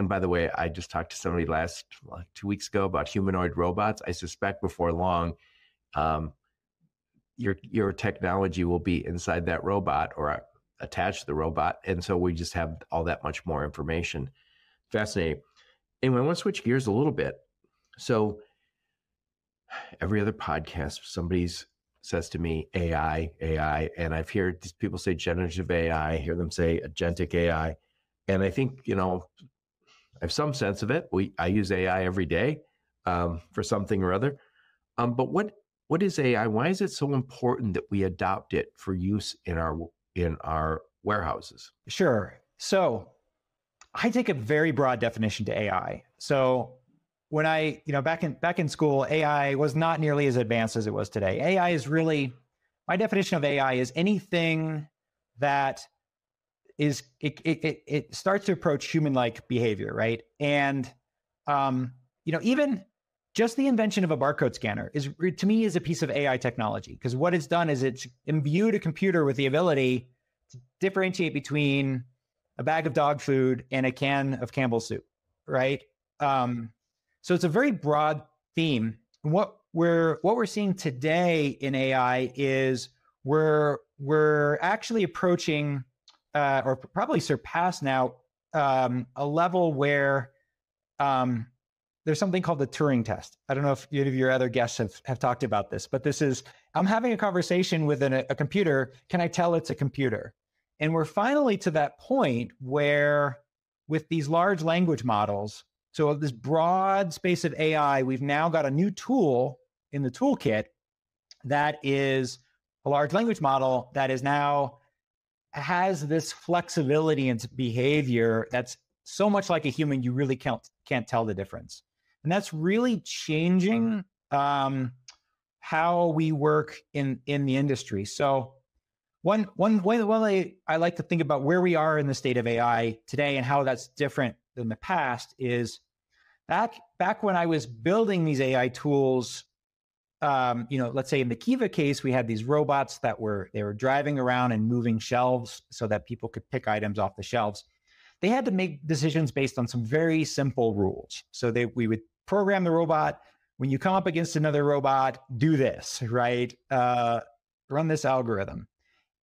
And by the way, I just talked to somebody last like two weeks ago about humanoid robots. I suspect before long, um, your your technology will be inside that robot or attached to the robot, and so we just have all that much more information. Fascinating. Anyway, I want to switch gears a little bit. So every other podcast, somebody's says to me AI, AI, and I've heard these people say generative AI. I hear them say agentic AI, and I think you know I have some sense of it. We I use AI every day um, for something or other. Um, but what what is AI? Why is it so important that we adopt it for use in our in our warehouses? Sure. So I take a very broad definition to AI. So when I, you know, back in back in school, AI was not nearly as advanced as it was today. AI is really my definition of AI is anything that is it it it starts to approach human like behavior, right? And um, you know, even just the invention of a barcode scanner is to me is a piece of AI technology because what it's done is it's imbued a computer with the ability to differentiate between a bag of dog food and a can of Campbell's soup, right? Um, so it's a very broad theme. What we're what we're seeing today in AI is we're we're actually approaching uh, or probably surpass now um, a level where um, there's something called the Turing test. I don't know if any of your other guests have, have talked about this, but this is I'm having a conversation with an, a computer. Can I tell it's a computer? And we're finally to that point where, with these large language models, so this broad space of AI, we've now got a new tool in the toolkit that is a large language model that is now has this flexibility in behavior that's so much like a human you really can't can't tell the difference. And that's really changing um, how we work in in the industry. So one one way one way I like to think about where we are in the state of AI today and how that's different than the past is back back when I was building these AI tools um, you know, let's say in the Kiva case, we had these robots that were they were driving around and moving shelves so that people could pick items off the shelves. They had to make decisions based on some very simple rules. So they we would program the robot. When you come up against another robot, do this, right? Uh, run this algorithm.